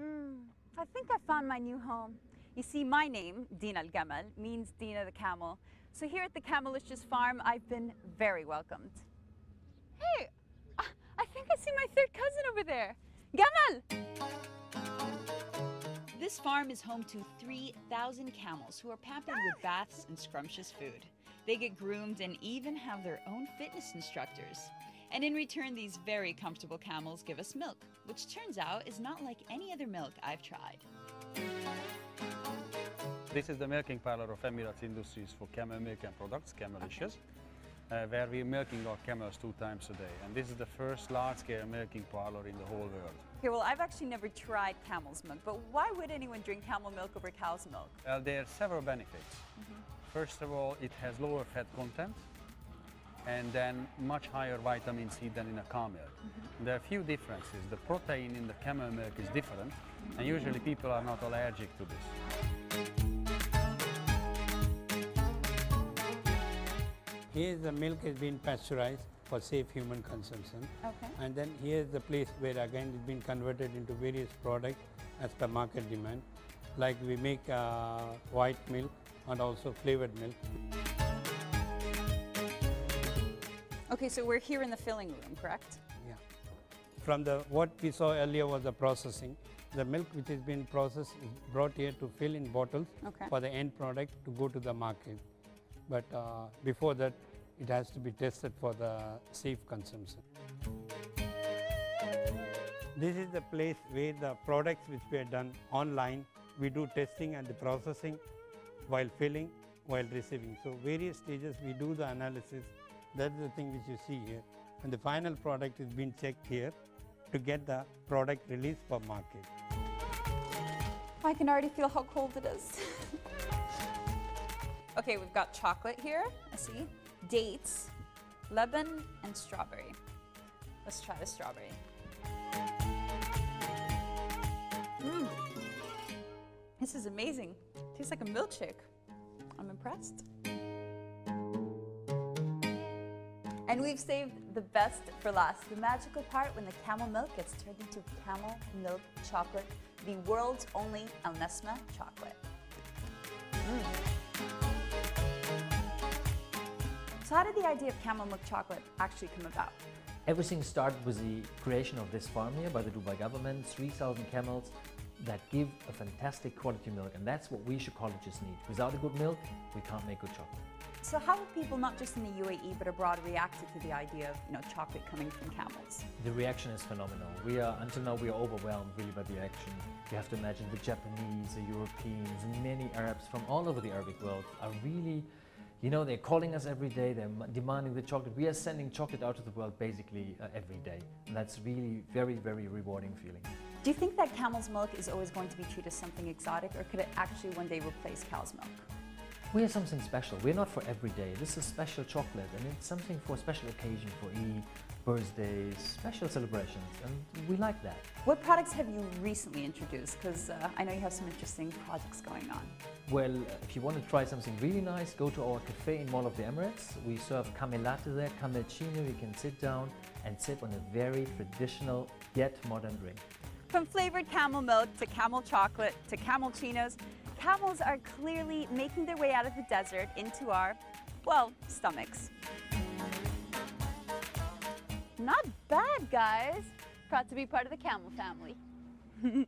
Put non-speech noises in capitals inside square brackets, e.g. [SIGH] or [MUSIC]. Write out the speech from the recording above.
Hmm, I think I found my new home. You see, my name, Dina El Gamal, means Dina the camel. So here at the Camelicious farm, I've been very welcomed. Hey, I I think I see my third cousin over there. Gamal! This farm is home to 3,000 camels who are pampered with baths and scrumptious food. They get groomed and even have their own fitness instructors. And in return, these very comfortable camels give us milk, which turns out is not like any other milk I've tried. This is the milking parlor of Emirates Industries for camel milk and products, Camelicious, uh, where we're milking our camels two times a day. And this is the first large-scale milking parlor in the whole world. Okay, well, I've actually never tried camel's milk, but why would anyone drink camel milk over cow's milk? Well, there are several benefits. First of all, it has lower fat content and then much higher vitamin C than in a cow milk. There are a few differences. The protein in the camel milk is different, and usually people are not allergic to this. Here the milk has been pasteurized for safe human consumption. Okay. And then here is the place where again it's been converted into various products as per market demand. Like we make uh, white milk and also flavored milk. Okay, so we're here in the filling room, correct? Yeah. From the what we saw earlier was the processing. The milk which has been processed is brought here to fill in bottles Okay. for the end product to go to the market. But uh, before that, it has to be tested for the safe consumption. This is the place where the products which were done online, we do testing and the processing while filling, while receiving. So various stages we do the analysis. That's the thing which you see here. And the final product is being checked here to get the product released for market. I can already feel how cold it is. [LAUGHS] okay, we've got chocolate here, I see, dates, lemon, and strawberry. Let's try the strawberry. Mm. This is amazing. Tastes like a milkshake. I'm impressed. And we've saved the best for last, the magical part when the camel milk gets turned into camel milk chocolate, the world's only Al Nassma chocolate. Mm. So how did the idea of camel milk chocolate actually come about? Everything started with the creation of this farm here by the Dubai government, 3,000 camels that give a fantastic quality milk, and that's what we Chocologists need. Without a good milk, we can't make good chocolate. So how have people not just in the UAE but abroad reacted to the idea of you know chocolate coming from camels? The reaction is phenomenal. We are, until now, we are overwhelmed really by the action. You have to imagine the Japanese, the Europeans, many Arabs from all over the Arabic world are really, you know, they're calling us every day, they're demanding the chocolate. We are sending chocolate out to the world basically uh, every day. And that's really very, very rewarding feeling. Do you think that camel's milk is always going to be treated as something exotic, or could it actually one day replace cow's milk? We are something special. We're not for every day. This is special chocolate and it's something for special occasion for Eid, birthdays, special celebrations, and we like that. What products have you recently introduced? Because uh, I know you have some interesting projects going on. Well, if you want to try something really nice, go to our cafe in Mall of the Emirates. We serve camelatte there, camelcino. You can sit down and sip on a very traditional yet modern drink. From flavored camel milk to camel chocolate to camelcinos, camels are clearly making their way out of the desert into our, well, stomachs. Not bad, guys. Proud to be part of the camel family. [LAUGHS]